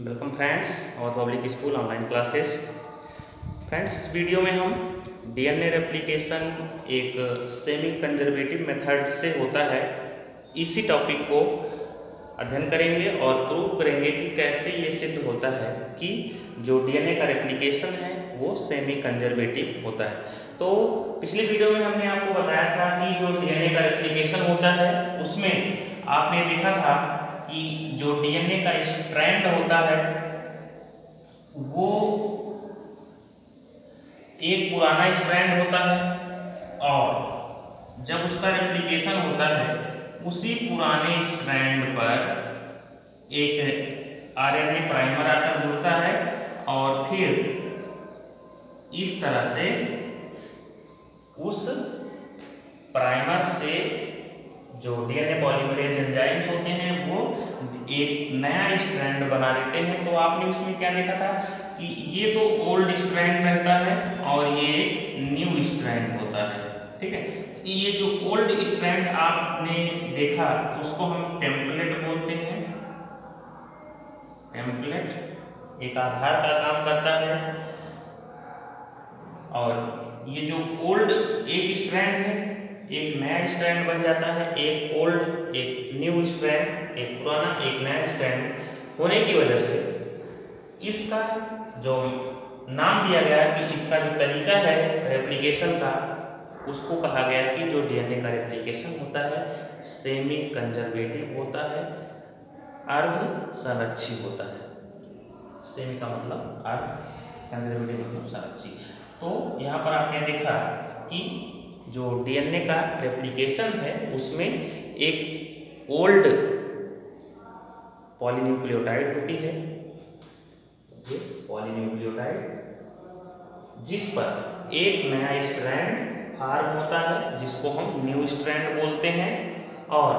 Welcome friends और public school online classes friends इस video में हम डीएनए रेप्लिकेशन एक सेमी कंजर्वेटिव मेथड से होता है। इसी टॉपिक को अध्ययन करेंगे और प्रूव करेंगे कि कैसे ये सिद्ध होता है कि जो डीएनए का रेप्लिकेशन है, वो सेमी कंजर्वेटिव होता है। तो पिछली वीडियो में हमने आपको बताया था कि जो डीएनए का रेप्लिकेशन होता है, उसमें आपने देखा था कि जो डीएनए का स्ट्रैंड होता है, वो एक पुराना स्ट्रैंड होता है और जब उसका रेप्लिकेशन होता है, उसी पुराने स्ट्रैंड पर एक आरएनए प्राइमर आकर जुड़ता है और फिर इस तरह से उस प्राइमर से जो डीएनए पॉलीमरेज एंजाइम्स होते हैं, वो एक नया स्ट्रैंड बना देते हैं। तो आपने उसमें क्या देखा था कि ये तो ओल्ड स्ट्रैंड रहता है और ये न्यू स्ट्रैंड होता है। ठीक है? ये जो ओल्ड स्ट्रैंड आपने देखा, उसको हम टेम्पलेट बोलते हैं। टेम्पलेट एक आधार का काम करता है। और ये जो ओल्ड एक स्ट्रैंड है एक नया स्ट्रैंड बन जाता है, एक ओल्ड एक न्यू स्ट्रैंड एक पुराना, एक नया स्ट्रैंड होने की वजह से। इसका जो नाम दिया गया कि इसका जो तरीका है रेप्लिकेशन का, उसको कहा गया कि जो डीएनए का रेप्लिकेशन होता है सेमी कंजर्वेटिव होता है अर्ध संरक्षी होता है। सेमी का मतलब अर्ध कंजर्वेटिव मतलब संरक्षी। तो यहाँ पर आपने देखा कि जो डीएनए का रेप्लिकेशन है, उसमें एक ओल्ड पॉलीन्यूक्लियोटाइड होती है। ये पॉलीन्यूक्लियोटाइड जिस पर एक नया स्ट्रैंड फार्म होता है, जिसको हम न्यू स्ट्रैंड बोलते हैं, और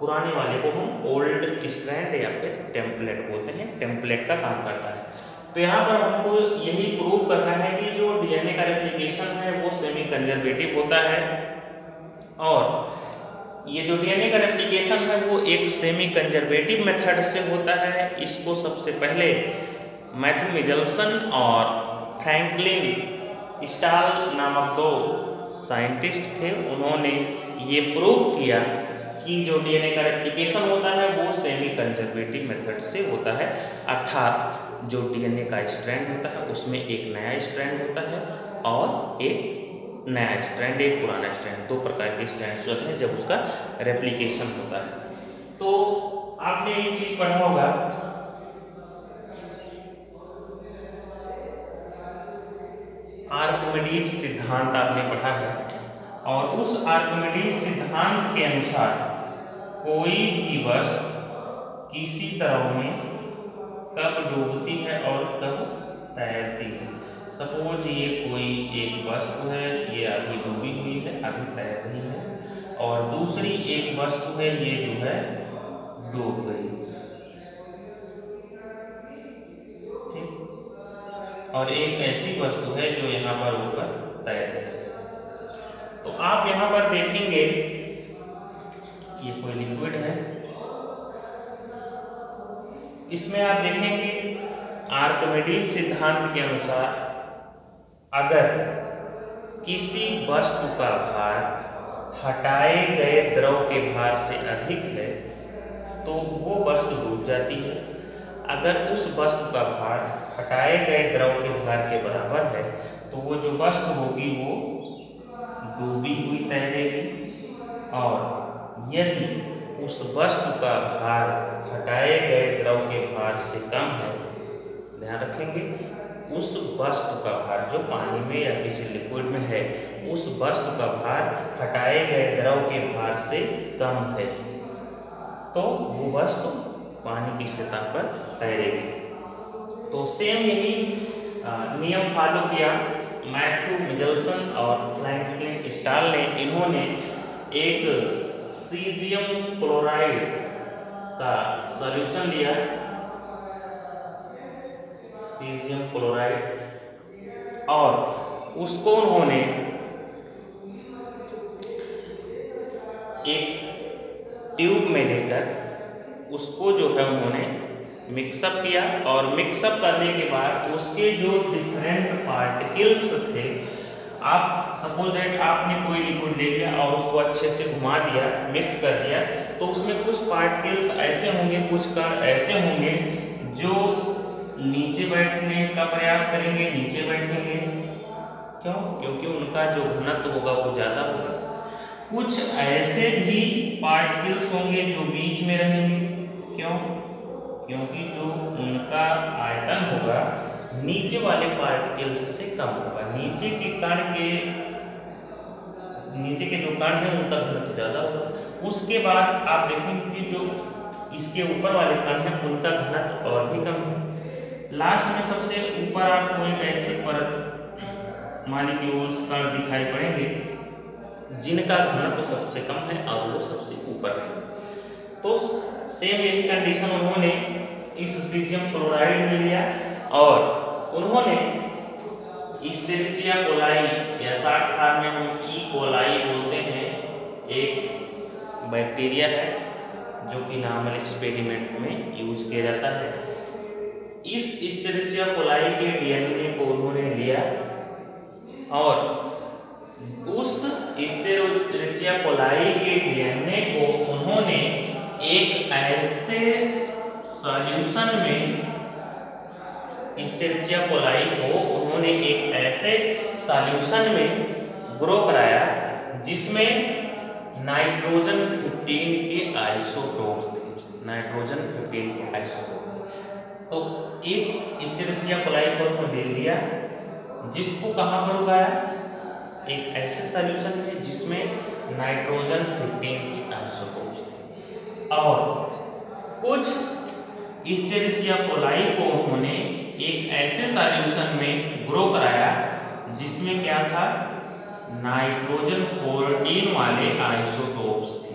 पुराने वाले को हम ओल्ड स्ट्रैंड या फिर टेम्पलेट बोलते हैं। टेम्पलेट का काम करता है। तो यहाँ पर हमको यही प्रूव करना है कि जो डीएनए का रेप्लिकेशन है, वो सेमी कंजर्वेटिव होता है। और ये जो डीएनए का रेप्लिकेशन है, वो एक सेमी कंजर्वेटिव मेथड से होता है। इसको सबसे पहले मैथ्यू मिजल्सन और फ्रैंकलिन स्टाल नामक दो साइंटिस्ट थे। उन्होंने ये प्रूव किया कि जो डीएनए का रेप्लिकेशन होता है कंजर्वेटिव मेथड से होता है। अर्थात जो डीएनए का स्ट्रैंड होता है, उसमें एक नया स्ट्रैंड होता है और एक नया स्ट्रैंड एक पुराना स्ट्रैंड दो प्रकार के स्ट्रैंड होते हैं जब उसका रेप्लिकेशन होता है। तो आपने एक चीज़ पढ़ा होगा। आर्कमिडीज सिद्धांत आपने पढ़ा है और उस आर्कमिडीज सिद्धांत के अनुसार कोई भी वस्तु किसी तरह में कब डूबती है और कब तैरती है। सपोज़ ये कोई एक वस्तु है, ये आधी डूबी हुई है, आधी तैर रही है, और दूसरी एक वस्तु है, ये जो है डूब गई। ठीक? और एक ऐसी वस्तु है जो यहाँ पर ऊपर तैर रही है। तो आप यहाँ पर देखेंगे, ये कोई लिक्विड है इसमें आप देखेंगे आर्कमेडीज सिद्धांत के अनुसार, अगर किसी वस्तु का भार हटाए गए द्रव के भार से अधिक है तो वो वस्तु डूब जाती है। अगर उस वस्तु का भार हटाए गए द्रव के भार के बराबर है तो वो जो वस्तु होगी वो डूबी हुई तैरेगी। और यदि उस वस्तु का भार हटाए गए द्रव के भार से कम है। ध्यान रखेंगे, उस वस्तु का भार जो पानी में या किसी लिक्विड में है, उस वस्तु का भार हटाए गए द्रव के भार से कम है। तो वो वस्तु पानी की सतह पर तैरेगी। तो सेम यही नियम फॉलो किया। मैथ्यू मिजल्सन और फ्रैंकलिन स्टाल ने इन्होंने एक सीजियम क्लोराइड का सॉल्यूशन लिया। सीजियम क्लोराइड और उसको उन्होंने एक ट्यूब में लेकर उसको जो है उन्होंने मिक्सअप किया। और मिक्सअप करने के बाद उसके जो डिफरेंट पार्टिकल्स थे आप सपोज़ दैट आपने कोई लिक्विड ले लिया और उसको अच्छे से घुमा दिया मिक्स कर दिया तो उसमें कुछ पार्टिकल्स ऐसे होंगे, कुछ कण ऐसे होंगे जो नीचे बैठने का प्रयास करेंगे, नीचे बैठेंगे। क्यों? क्योंकि उनका जो घनत्व होगा वो ज़्यादा होगा। कुछ ऐसे भी पार्टिकल्स होंगे जो बीच में रहेंगे। क्यों? क्योंकि जो उनका आयतन होगा नीचे वाले पार्टिकल्स से कम होगा। नीचे के कण के, नीचे के जो कण है, उनका घनत्व ज़्यादा होगा। उसके बाद आप देखेंगे कि जो इसके ऊपर वाले कण हैं, उनका घनत्व और भी कम है। लास्ट में सबसे ऊपर आपको एक ऐसे परत मालिक्यूल्स कण दिखाई पड़ेंगे, जिनका घनत्व सबसे कम है और वो सबसे ऊपर है। तो सेम यही कंडीशन उन्होंने इस सीजियम क्लोराइड में लिया और उन्होंने कोलाई या में हम ई कोलाई बोलते हैं, एक बैक्टीरिया है, जो कि नॉर्मल एक्सपेरिमेंट में यूज़ किया जाता है। इस इसेरिचिया कोलाई के डीएनए को उन्होंने लिया और उस इसेरिचिया कोलाई के डीएनए को उन्होंने एक ऐसे सॉल्यूशन में स्टेरिचिया कोलाई को उन्होंने एक ऐसे सॉल्यूशन में ग्रो कराया जिसमें नाइट्रोजन 15 के आइसोटोप थे। नाइट्रोजन 15 के आइसोटोप तो एक स्टेरिचिया कोलाई को उन्होंने ले लिया, जिसको कहाँ पर उगाया? एक ऐसे सॉल्यूशन में जिसमें नाइट्रोजन 15 की आइसोटोप्स थे। और कुछ इसेरिचिया कोलाई को उन्होंने एक ऐसे सॉल्यूशन में ग्रो कराया जिसमें क्या था? नाइट्रोजन 14 वाले आइसोटोप्स थे।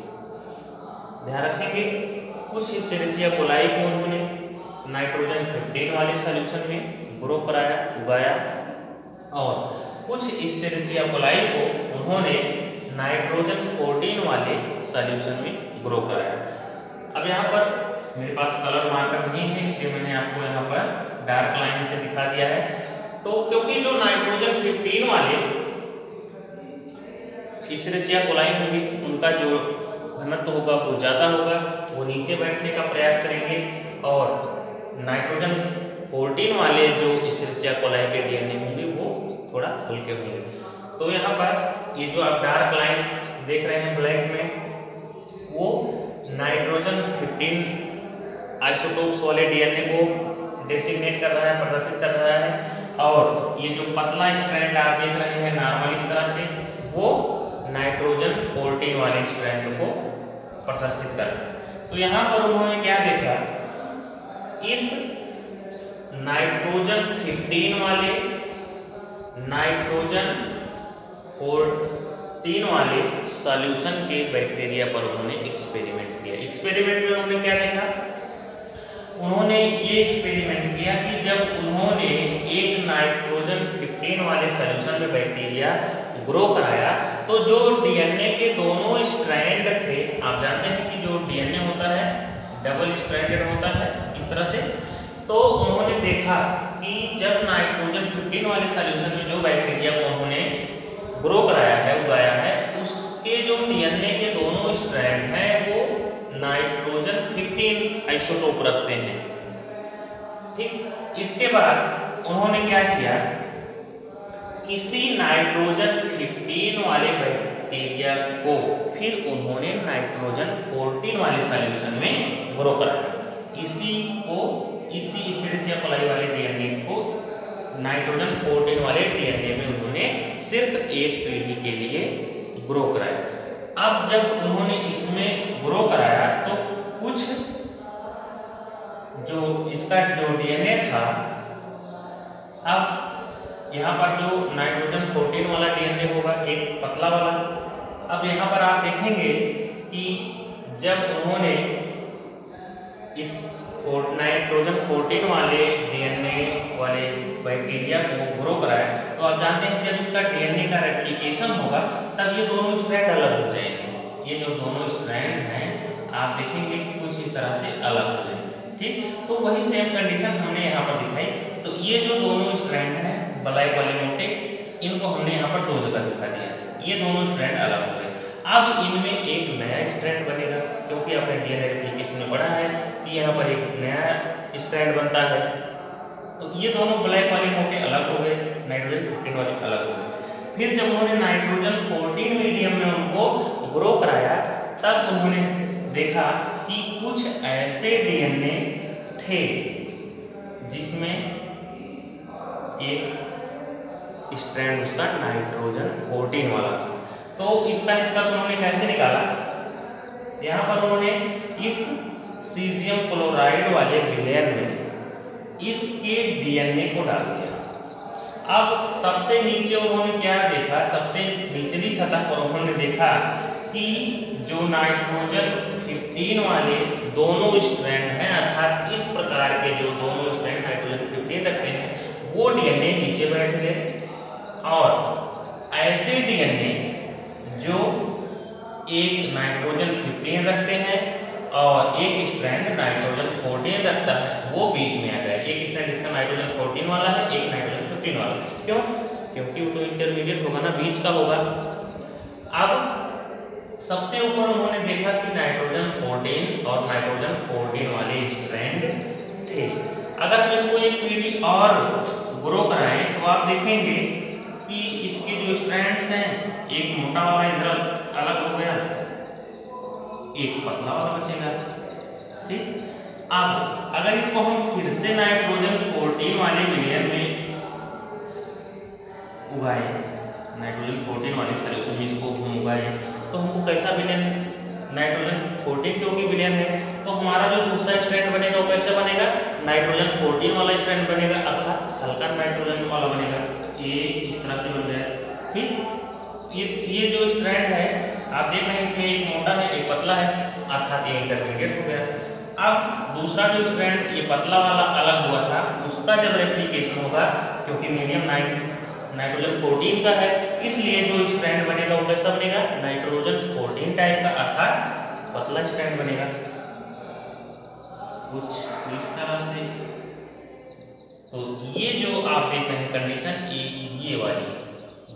ध्यान रखेंगे, कुछ इसेरिचिया कोलाई को उन्होंने? नाइट्रोजन 15 वाले सॉल्यूशन में ग्रो कराया, उगाया। और कुछ इसेरिचिया कोलाई को उन्होंने नाइट्रोजन 14 वाले सॉल्यूशन में ग्रो कराया। अब यहाँ पर मेरे पास कलर मार्कर नहीं है, इसलिए मैंने आपको यहाँ पर डार्क लाइन से दिखा दिया है। तो क्योंकि जो नाइट्रोजन 15 वाले कोलाई होंगे, उनका जो घनत्व होगा वो ज़्यादा होगा, वो नीचे बैठने का प्रयास करेंगे। और नाइट्रोजन 14 वाले जो इसेरिचिया कोलाई के डीएनए होंगे, वो थोड़ा हल्के होंगे। तो यहाँ पर ये जो आप डार्क लाइन देख रहे हैं ब्लैक में, वो नाइट्रोजन 15 आइसोटोप्स वाले डीएनए को डेसिग्नेट कर रहा है, प्रदर्शित कर रहा है और ये जो पतला स्ट्रैंड आप देख रहे हैं नॉर्मल इस तरह से, वो नाइट्रोजन 14 वाले स्ट्रैंड को प्रदर्शित कर तो यहाँ पर उन्होंने क्या देखा? इस नाइट्रोजन 15 वाले नाइट्रोजन 14 वाले सॉल्यूशन के बैक्टीरिया पर उन्होंने एक्सपेरिमेंट किया। एक्सपेरिमेंट में उन्होंने क्या देखा? उन्होंने ये एक्सपेरिमेंट किया कि जब उन्होंने एक नाइट्रोजन 15 वाले सोल्यूशन में बैक्टीरिया ग्रो कराया तो जो डीएनए के दोनों स्ट्रैंड थे, आप जानते हैं कि जो डीएनए होता है डबल स्ट्रैंडेड होता है, इस तरह से तो उन्होंने देखा कि जब नाइट्रोजन 15 वाले सोल्यूशन में जो बैक्टीरिया को उन्होंने ग्रो कराया है, उगाया है, उसके जो डीएनए के दोनों स्ट्रैंड हैं, वो 15 आइसोटोप रखते हैं। ठीक, इसके बाद उन्होंने क्या किया? इसी नाइट्रोजन 15 वाले बैक्टीरिया को फिर उन्होंने नाइट्रोजन 14 वाले सॉल्यूशन में ग्रो कराया इसी को, इसी इसेरिचिया कोलाई वाले डीएनए को नाइट्रोजन 14 वाले डीएनए में उन्होंने सिर्फ़ एक पीढ़ी के लिए ग्रो कराया। अब जब उन्होंने इसमें ग्रो कराया तो कुछ जो इसका जो डीएनए था, अब यहाँ पर जो नाइट्रोजन 14 वाला डीएनए होगा, एक पतला वाला। अब यहाँ पर आप देखेंगे कि जब उन्होंने इस नाइट्रोजन 14 वाले डीएनए वाले बैक्टीरिया को ग्रो कराया तो आप जानते हैं जब इसका डीएनए का रेप्लिकेशन होगा, तब ये दोनों स्ट्रैंड अलग हो जाएँगे। ये जो दोनों स्ट्रैंड हैं, आप देखेंगे कि कुछ इस तरह से अलग हो जाएँगे। ठीक? तो वही सेम कंडीशन हमने यहाँ पर दिखाई। तो ये जो दोनों स्ट्रैंड हैं ब्लैक वाले मोटे, इनको हमने यहाँ पर दो जगह दिखा दिया। ये दोनों स्ट्रैंड अलग हो गए। अब इनमें एक नया स्ट्रैंड बनेगा, क्योंकि आपने डीएनए एप्लीकेशन में पढ़ा है कि यहाँ पर एक नया स्ट्रैंड बनता है। तो ये दोनों ब्लैक वाले मोटे अलग हो गए नाइट्रोजन फिफ्टीन वाले अलग हो गए। फिर जब उन्होंने नाइट्रोजन फोर्टीन मीडियम में उनको ग्रो कराया, तब उन्होंने देखा कि कुछ ऐसे डीएनए थे जिसमें एक स्ट्रैंड उसका नाइट्रोजन फोर्टीन वाला था। तो इसका निष्कर्ष उन्होंने कैसे निकाला? यहाँ पर उन्होंने इस सीजियम क्लोराइड वाले विलयन में इसके डीएनए को डाल दिया। अब सबसे नीचे उन्होंने क्या देखा? सबसे निचली सतह पर उन्होंने देखा कि जो नाइट्रोजन 15 वाले दोनों स्ट्रैंड हैं, अर्थात इस प्रकार के जो दोनों स्ट्रैंड नाइट्रोजन 15 रखते हैं, वो डीएनए नीचे बैठ गए। और ऐसे डीएनए जो एक नाइट्रोजन 15 रखते हैं और एक स्ट्रैंड नाइट्रोजन 14 रखता है, वो बीच में आ गया। एक स्ट्रैंड इसका नाइट्रोजन 14 वाला है, एक नाइट्रोजन 15 वाला। क्यों? क्योंकि वो तो इंटरमीडिएट होगा ना, बीच का होगा। अब सबसे ऊपर उन्होंने देखा कि नाइट्रोजन 14 और नाइट्रोजन 14 वाले स्ट्रैंड थे। अगर हम इसको एक पीढ़ी और ग्रो कराएँ तो आप देखेंगे कि इसके जो स्ट्रैंड्स हैं, एक मोटा वाला इधर अलग हो गया, एक पतला वाला बचेगा। ठीक? अब, अगर इसको हम फिर से नाइट्रोजन 14 वाले मिलियन में उगाए, नाइट्रोजन 14 वाले सॉल्यूशन में इसको हम उगाए तो हमको कैसा विलियन नाइट्रोजन 14 क्योंकि विलियन है। तो हमारा जो दूसरा स्ट्रैंड बनेगा वो कैसे बनेगा? नाइट्रोजन 14 वाला स्ट्रैंड बनेगा, अर्थात हल्का नाइट्रोजन वाला बनेगा। ये इस तरह से बन गया। ठीक? ये ये जो स्ट्रैंड है, आप देख रहे हैं, इसमें एक मोटा है, एक पतला है, अर्थात ये इंटरमीडिएट हो गया। अब दूसरा जो स्ट्रैंड ये पतला वाला अलग हुआ था, उसका जब रेप्लीकेशन होगा, क्योंकि मीडियम नाइन नाइट्रोजन 14 का है, इसलिए जो स्ट्रैंड बनेगा वो कैसा बनेगा? 14 टाइप का अर्थात पतला स्ट्रैंड बनेगा। कुछ इस तरह से। तो ये जो आप देख रहे हैं कंडीशन ये ये वाली,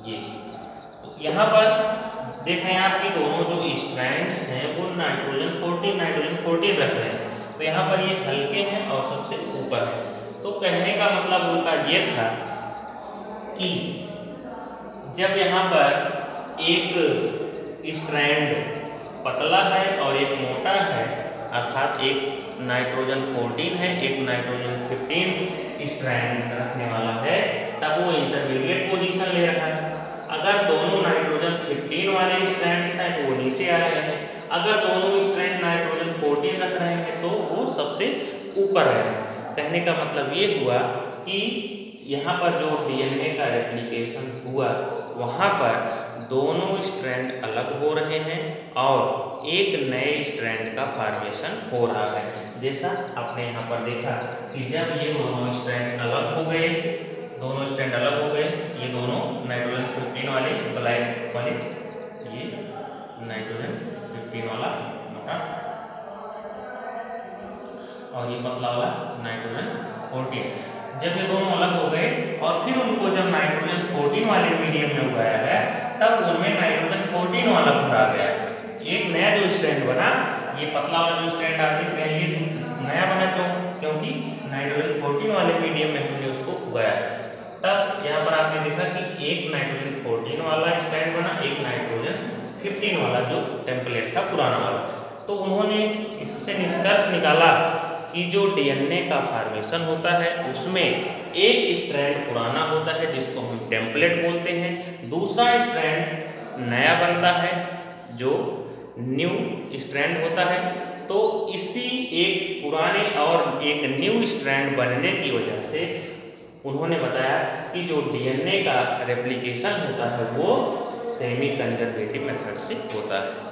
ये। तो यहाँ पर देख रहे हैं आप कि दोनों जो स्ट्रैंड्स हैं, वो नाइट्रोजन 14 नाइट्रोजन 14 रख रहे हैं। तो यहाँ पर ये हल्के हैं और सबसे ऊपर है। तो कहने का मतलब उनका ये था कि जब यहाँ पर एक स्ट्रैंड पतला है और एक मोटा है, अर्थात एक नाइट्रोजन 14 है, एक नाइट्रोजन 15 स्ट्रैंड रखने वाला है। तब वो इंटरमीडिएट पोजीशन ले रहा है। अगर दोनों नाइट्रोजन 15 वाले स्ट्रैंड्स हैं तो वो नीचे आ रहे हैं। अगर दोनों स्ट्रैंड नाइट्रोजन 14 रख रहे हैं तो वो सबसे ऊपर आ रहे हैं। कहने का मतलब ये हुआ कि यहाँ पर जो डीएनए का रेप्लिकेशन हुआ, वहाँ पर दोनों स्ट्रैंड अलग हो रहे हैं और एक नए स्ट्रैंड का फॉर्मेशन हो रहा है। जैसा आपने यहाँ पर देखा कि जब ये दोनों स्ट्रैंड अलग हो गए, दोनों स्ट्रैंड अलग हो गए, ये दोनों नाइट्रोजन फिफ्टीन वाले ब्लैक वाले ये नाइट्रोजन फिफ्टीन वाला मोटा। और ये पतला वाला नाइट्रोजन फोर्टीन जब ये दोनों अलग हो फिर उनको जब नाइट्रोजन 14 वाले मीडियम में उगाया गया, तब उनमें नाइट्रोजन 14 वाला गुण गया। एक नया जो स्टैंड बना, ये पतला वाला जो स्टैंड आप हैं, ये नया बना क्यों? क्योंकि नाइट्रोजन 14 वाले मीडियम में हमने उसको उगाया। तब यहाँ पर आपने देखा कि एक नाइट्रोजन 14 वाला स्टैंड बना, एक नाइट्रोजन 15 वाला, जो टेम्पलेट था, पुराना वाला। तो उन्होंने इससे निष्कर्ष निकाला कि जो डीएनए का फॉर्मेशन होता है, उसमें एक स्ट्रैंड पुराना होता है, जिसको हम टेम्पलेट बोलते हैं। दूसरा स्ट्रैंड नया बनता है, जो न्यू स्ट्रैंड होता है। तो इसी एक पुराने और एक न्यू स्ट्रैंड बनने की वजह से उन्होंने बताया कि जो डीएनए का रेप्लिकेशन होता है, वो सेमी कंजर्वेटिव मेथड से होता है।